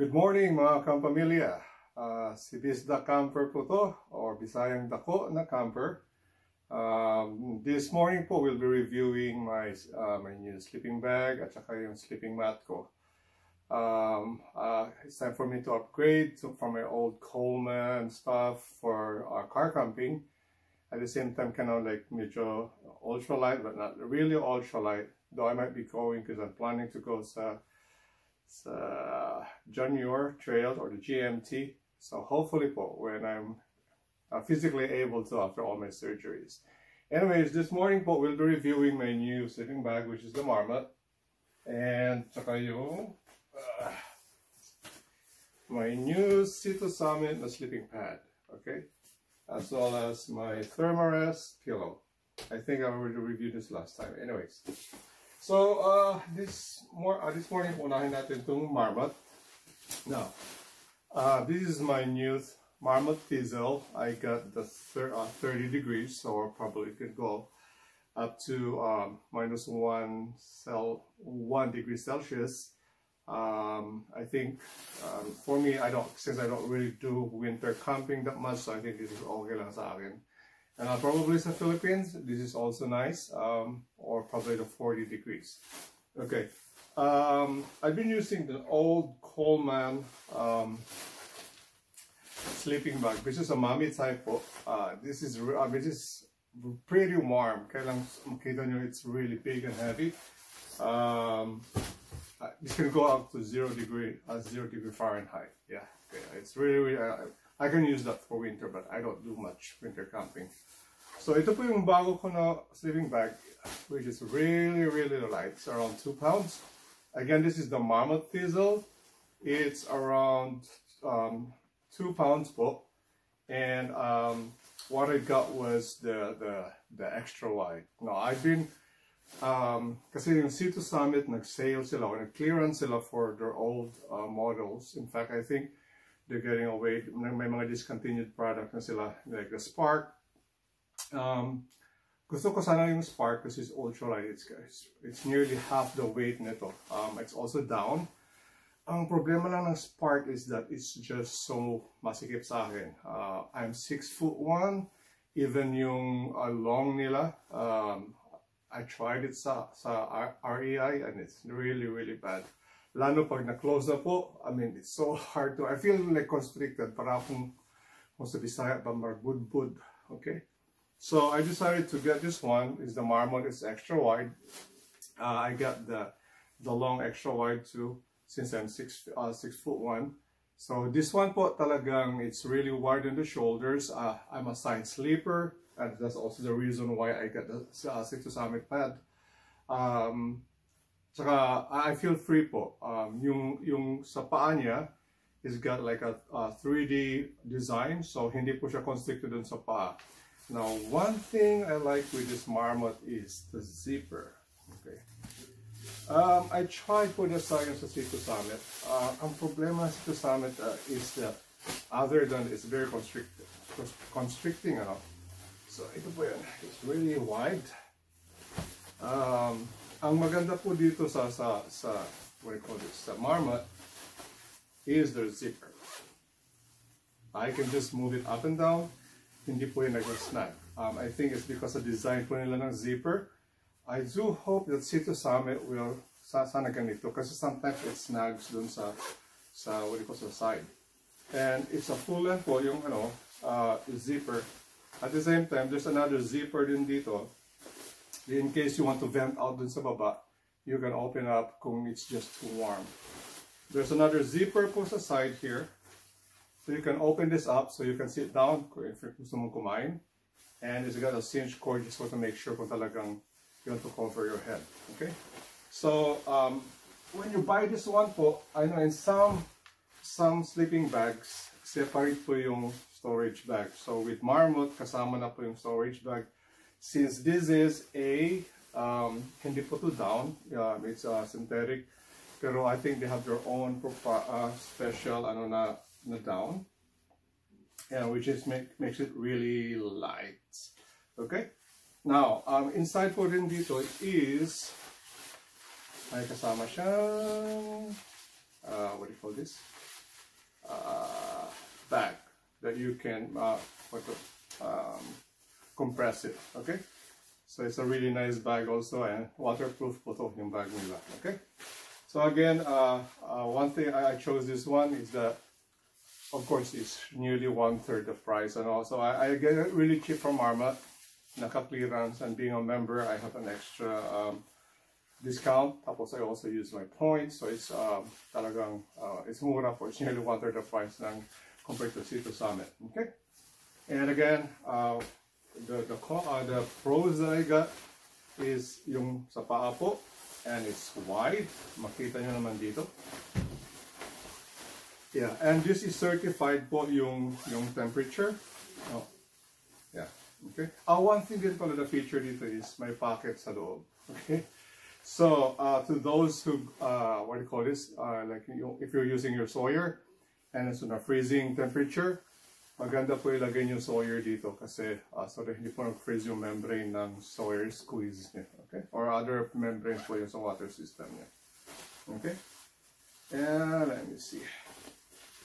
Good morning mga kampamilya. Uh, si Bisda Camper po to, or Bisayang Dako na camper. Um, this morning po we'll be reviewing my, uh, my new sleeping bag at saka yung sleeping mat ko. Um, uh, it's time for me to upgrade to, from my old Coleman stuff for car camping. At the same time, kind of like medyo ultralight, but not really ultralight. Though I might be going because I'm planning to go sa sa John Muir Trail or the JMT. So hopefully po, when I'm physically able to after all my surgeries. Anyways, this morning po, we'll be reviewing my new sleeping bag, which is the Marmot. And saka yung uh, my new Sea to Summit sleeping pad. Okay? As well as my Therm-a-Rest pillow. I think I already reviewed this last time. Anyways. So, uh, this, more, uh, this morning, unahin natin itong Marmot. Now, uh, this is my new Marmot Trestle. I got the thir uh, 30 degrees, so probably could go up to um, minus one cell, one degree Celsius. Um, I think um, for me, I don't since I don't really do winter camping that much, so I think this is okay lang sa akin. And uh, probably sa Philippines, this is also nice, um, or probably the 40 degrees. Okay, um, I've been using the old Coleman um, sleeping bag. This is a mommy type. Uh, this is uh, this is pretty warm. Makita it's really big and heavy. Um, uh, this can go up to zero degree, uh, zero degree Fahrenheit. Yeah, okay. it's really, really uh, I can use that for winter, but I don't do much winter camping. So ito po yung bago ko na sleeping bag, which is really, really light. It's around 2 pounds. Again, this is the Marmot Trestle. It's around um, 2 pounds po. And um, what I got was the, the, the extra wide. Now, I've been, um, kasi yung Sea to Summit, nag-sale sila, or nag-clearance sila for their old uh, models. In fact, I think they're getting away, may mga discontinued product sila, like the Spark, um, gusto ko sana yung Spark kasi it's ultralight. It's, it's, it's nearly half the weight nito. Um, it's also down. Ang problema lang ng Spark is that it's just so masikip sa akin. Uh, I'm 6 foot 1. Even yung uh, long nila, um, I tried it sa, sa REI and it's really, really bad. Lalo pag na-close na po, I mean, it's so hard to, I feel like constricted. Para akong, kung sa Bisaya, ba magbudbud. Okay? So I decided to get this one. Is the Marmot is extra wide. Uh, I got the the long extra wide too since I'm six uh, six foot one. So this one po talagang it's really wide in the shoulders. Uh, I'm a side sleeper and that's also the reason why I got the uh, Sea to Summit pad. Um, saka I feel free po. Um, yung yung sa paa niya is got like a, a 3D design so hindi po siya constricted dun sa paa. Now, one thing I like with this Marmot is the zipper. Okay. Um, I tried for the Science sa Cito Summit. Uh, ang problema sa Cito Summit uh, is that other than it's very constricted, constricting, ano. So, ito po yan. It's really wide. Um, ang maganda po dito sa, sa, sa, what do you call this, sa Marmot, is the zipper. I can just move it up and down hindi po yung nag-snag. Um, I think it's because of design po nila ng zipper. I do hope that Cito Summit will sa sana ganito kasi sometimes it snags dun sa sa what do you sa side. And it's a full length po yung ano uh, zipper. At the same time, there's another zipper din dito. In case you want to vent out dun sa baba, you can open up kung it's just too warm. There's another zipper po sa side here. So you can open this up so you can sit down if gusto mong kumain. And it's got a cinch cord just to make sure kung talagang you want to cover your head. Okay? So, um, when you buy this one po, I know in some some sleeping bags, separate po yung storage bag. So with Marmot, kasama na po yung storage bag. Since this is a, um, hindi po down, um, it's uh, synthetic, pero I think they have their own uh, special ano na the down. And which is make, makes it really light. Okay? Now um, inside po rin dito is may kasama siyang uh, what do you call this? Uh, bag that you can uh, what the, um, compress it okay? So it's a really nice bag also and waterproof po to yung bag nila okay? So again uh, uh, one thing I chose this one is that of course it's nearly one third the price and also I, I get it really cheap from Arma naka-clearance and being a member I have an extra um, discount. Tapos I also use my points. So it's um, talagang, uh, it's mura po. It's nearly one third the price ng compared to Cito Summit. Okay? And again, uh, the, the, uh, the pros that I got is yung sa paa po. And it's wide. Makita nyo naman dito. Yeah, and this is certified po yung, yung temperature. Oh. Yeah, okay. Uh, one thing din pala the feature dito is my pocket sa loob. Okay? So uh, to those who, uh, what do you call this, uh, like you, if you're using your Sawyer and it's on a freezing temperature, maganda po ilagay yung Sawyer dito kasi uh, so that hindi po nag-freeze yung membrane ng Sawyer squeeze niya. Okay? Or other membrane po yung sa water system niya. Okay? And let me see.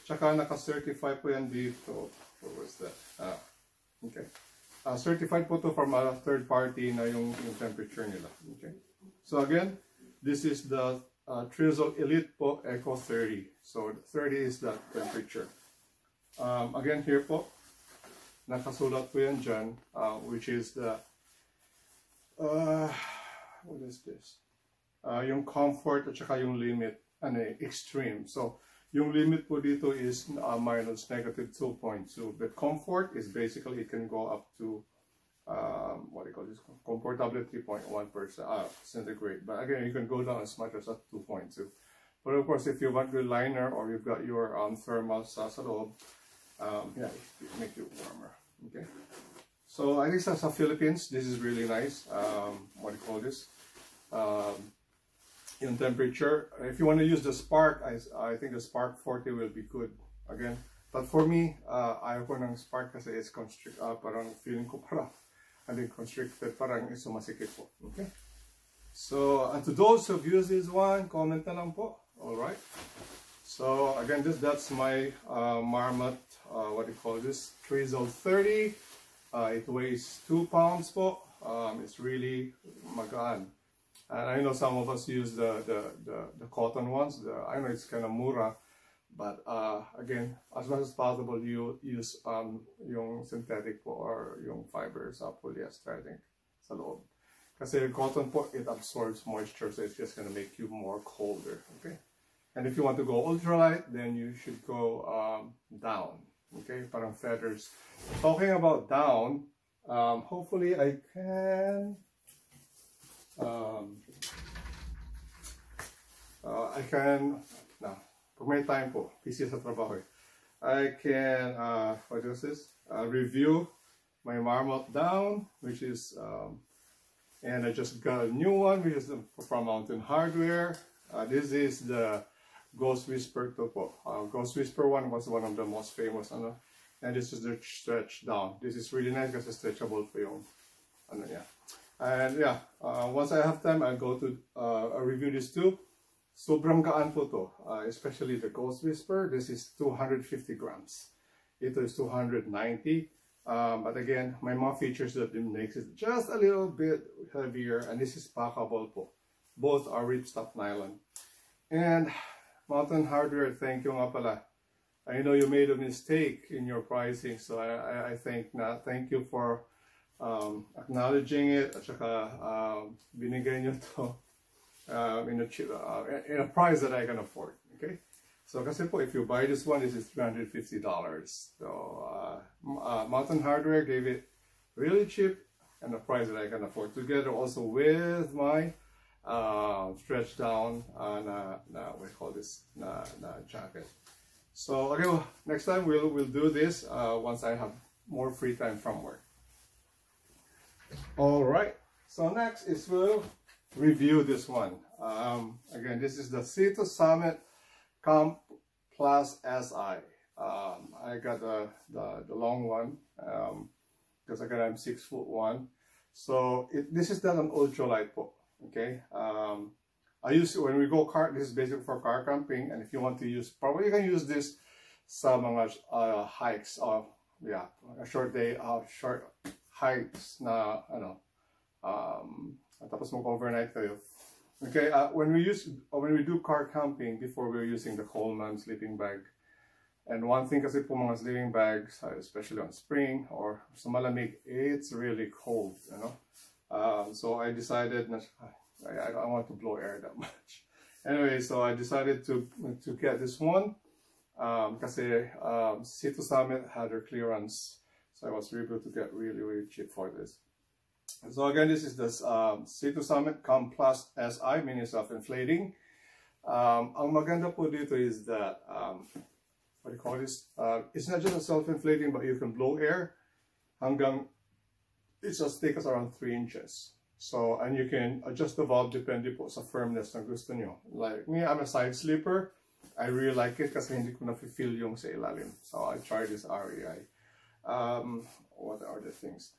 Tsaka naka-certify po yan dito. What was that? Ah, okay. Uh, certified po to from a third party na yung, yung temperature nila. Okay? So again, this is the uh, Trizol Elite po Eco 30. So 30 is the temperature. Um, again here po, nakasulat po yan dyan, uh, which is the, uh, what is this? Uh, yung comfort at saka yung limit, ano eh, extreme. So, yung limit po dito is uh, minus negative 2.2. But comfort is basically, it can go up to um, what do you call this? Comfortably 3.1 percent uh, centigrade. But again, you can go down as much as at 2.2. But of course, if you want your liner or you've got your um, thermal sa loob, um, yeah, it make it warmer. Okay. So I think sa, sa Philippines, this is really nice. Um, what do you call this? Um, in temperature. If you want to use the Spark, I, I think the Spark 40 will be good. Again, but for me, uh, ayaw ko ng Spark kasi it's constrict, uh, parang feeling ko parang and then constricted parang sumasikip po. Okay? So, and to those who've used this one, comment na lang po. Alright? So, again, this that's my uh, Marmot, uh, what do you call this? Trestle 30. Uh, it weighs 2 pounds po. Um, it's really magaan. And I know some of us use the, the, the, the cotton ones. The, I know it's kind of mura. But uh, again, as much as possible, you use um, yung synthetic po or yung fiber sa polyester, I think, sa loob. Kasi yung cotton po, it absorbs moisture, so it's just gonna make you more colder, okay? And if you want to go ultralight, then you should go um, down, okay? Parang feathers. Talking about down, um, hopefully I can, um, uh, I can, no, pag may time po, busy sa trabaho eh. I can, uh, what is this? Uh, review my Marmot down, which is, um, and I just got a new one, which is from Mountain Hardwear. Uh, this is the Ghost Whisper to po. Uh, Ghost Whisper one was one of the most famous, ano? And this is the stretch down. This is really nice because it's stretchable for yung, ano yeah. And yeah, uh, once I have time, I'll go to uh, review this too. Sobrang gaan po to, uh, especially the Ghost Whisper. This is 250 grams. Ito is 290. Um, but again, my more features that makes it just a little bit heavier. And this is packable po. Both are ripstop nylon. And Mountain Hardwear, thank you nga pala. I know you made a mistake in your pricing, so I, I, I think na thank you for um, acknowledging it at saka um, binigay nyo to um, in, a, uh, in a price that I can afford. Okay, so kasi po, if you buy this one, this is $350. So uh, uh, Mountain Hardwear gave it really cheap and a price that I can afford. Together also with my uh, stretch down uh, na, na, we call this na, na jacket. So okay, well, next time we'll, we'll do this uh, once I have more free time from work. All right, so next is we'll review this one. Um, again, this is the Cito Summit Comp Plus SI. Um, I got the, the, the long one um, because again I'm six foot one. So it, this is not an ultralight po. Okay. Um, I use when we go car. This is basic for car camping, and if you want to use, probably you can use this mga uh, hikes. Uh, yeah, a short day, uh, short hikes na ano. Um, tapos mag overnight kayo. Okay, uh, when we use when we do car camping, before we we're using the Coleman sleeping bag. And one thing kasi po mga sleeping bags, uh, especially on spring or sa malamig, it's really cold, you know. Um, so I decided na I, I don't want to blow air that much. Anyway, so I decided to to get this one um, kasi um, Sea to Summit had their clearance, I was able to get really really cheap for this. So again, this is this um, Sea to Summit Camp Plus SI, meaning self-inflating. Um, ang maganda po dito is that, um, what do you call this? Uh, it's not just a self-inflating, but you can blow air hanggang, it just takes us around 3 inches. So, and you can adjust the valve depende po sa firmness na gusto nyo. Like me, I'm a side sleeper. I really like it kasi hindi ko na-feel yung sa ilalim. So, I tried this REI. Um, what are the things?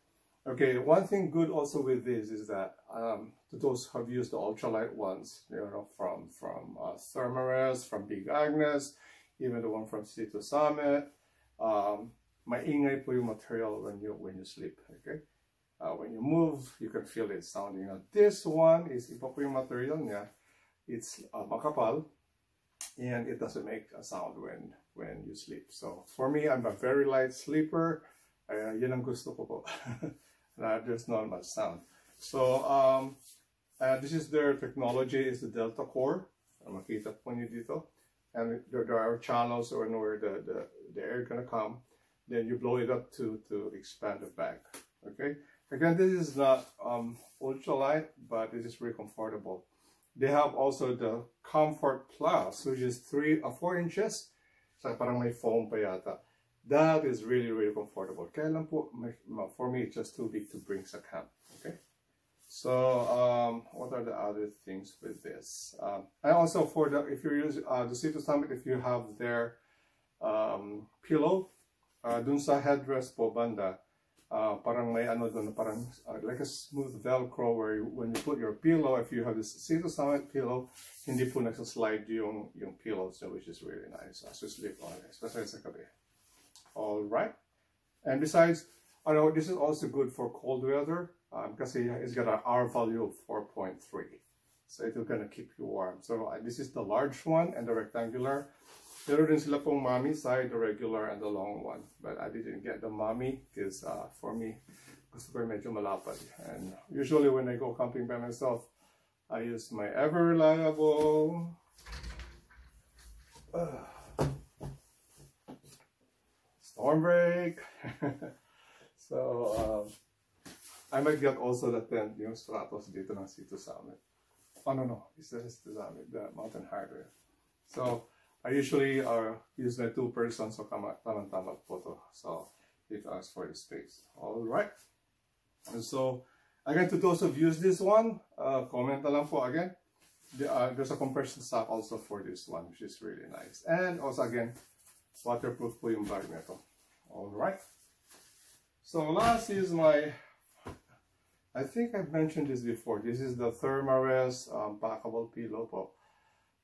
Okay, one thing good also with this is that um, to those who have used the ultralight ones, you know, from from uh, Therm-a-Rest, from Big Agnes, even the one from Sea to Summit, um, maingay po yung material when you when you sleep. Okay, uh, when you move, you can feel it sounding. Now, this one is iba po yung material niya. It's uh, makapal and it doesn't make a sound when when you sleep. So for me, I'm a very light sleeper. Uh, yun ang gusto ko po. uh, there's not much sound. So um, uh, this is their technology is the Delta Core. Makita po niyo dito. And there, there are channels or where the, the, the air gonna come. Then you blow it up to, to expand the bag. Okay. Again, this is not um, ultralight, but it is very comfortable. They have also the Comfort Plus, which is three or uh, four inches. So parang may foam pa yata. That is really, really comfortable. Kaya po, for me, it's just too big to bring sa camp. Okay. So, um, what are the other things with this? Um, and also for the, if you're using uh, the Sea to Summit, if you have their um, pillow, uh, dun sa headrest po banda, uh, parang may ano doon, parang uh, like a smooth velcro where you, when you put your pillow, if you have this Sea to Summit pillow, hindi po nagsaslide yung, yung pillow, so which is really nice as you sleep on it, especially sa gabi. All right. And besides, I know this is also good for cold weather um, because it's got an R value of 4.3. So it's gonna keep you warm. So uh, this is the large one and the rectangular. Meron din sila pong mommy side, the regular and the long one. But I didn't get the mommy because uh, for me, gusto ko medyo malapad. And usually when I go camping by myself, I use my ever reliable uh, storm brake. so, um, I might get also the tent, yung Stratos dito ng Sea to Summit. Oh, no, no. It's the, the Summit, the Mountain Hardwear. So, I usually uh, use my two person so tamang-tama po to. So it asks for the space. Alright. And so again to those who use this one, uh, comment na lang po again. The, uh, there's a compression sock also for this one which is really nice. And also again, waterproof po yung bag nito. Alright. So last is my I think I've mentioned this before. This is the Therm-a-Rest um, packable pillow po.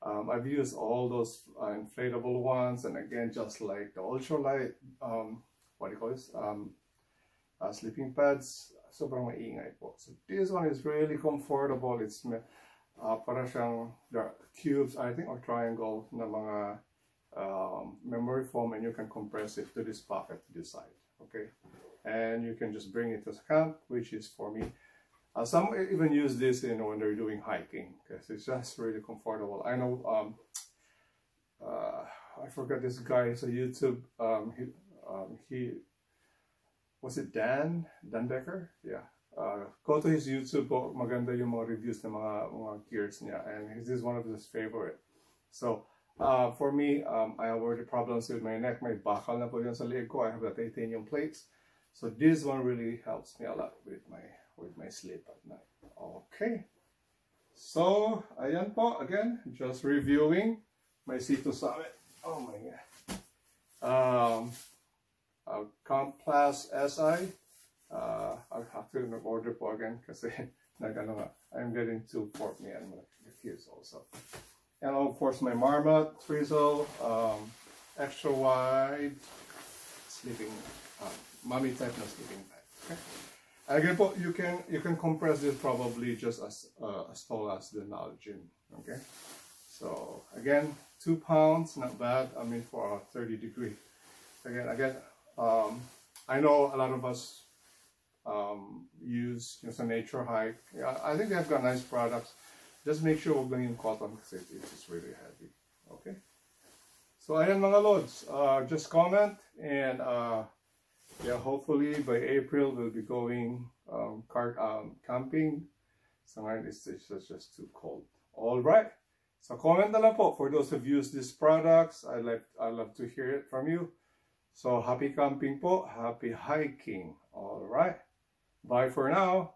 Um, I've used all those uh, inflatable ones, and again, just like the ultralight, um, what do you call this, um, uh, sleeping pads, sobrang maingay po. So this one is really comfortable. It's uh, para siyang cubes, I think, or triangle na mga um, memory foam, and you can compress it to this pocket to this side. Okay, and you can just bring it to the camp, which is for me uh, some even use this you know, when they're doing hiking because it's just really comfortable. I know, um, uh, I forgot this guy, it's a YouTube, um, he, um, he, was it Dan? Dan Becker? Yeah. Uh, go to his YouTube po, maganda yung mga reviews ng mga, mga gears niya and this is one of his favorite. So, uh, for me, um, I have already problems with my neck, may bakal na po yun sa leg ko, I have the titanium plates. So this one really helps me a lot with my with my sleep at night. Okay. So, ayan po, again, just reviewing my Sea to Summit. Oh my God. Um, uh, Camp Plus SI. Uh, I'll have to order po again kasi nag ano I'm getting too Port me and kids also. And of course my Marmot Trestle, um, extra wide sleeping, uh, mommy type no sleeping bag. Okay. Again you can you can compress this probably just as uh, as tall as the Nalgene. Okay. So again, two pounds, not bad. I mean for a 30 degree. Again, again, um, I know a lot of us um, use know, some nature hike. Yeah, I think they've got nice products. Just make sure we're going in cotton because it, it's really heavy. Okay? So ayan mga lods, uh, just comment and uh, yeah, hopefully by April we'll be going um, car, um, camping. So ngayon it's, it's just, too cold. All right. So comment na po for those who've used these products. I like I love to hear it from you. So happy camping po, happy hiking. All right. Bye for now.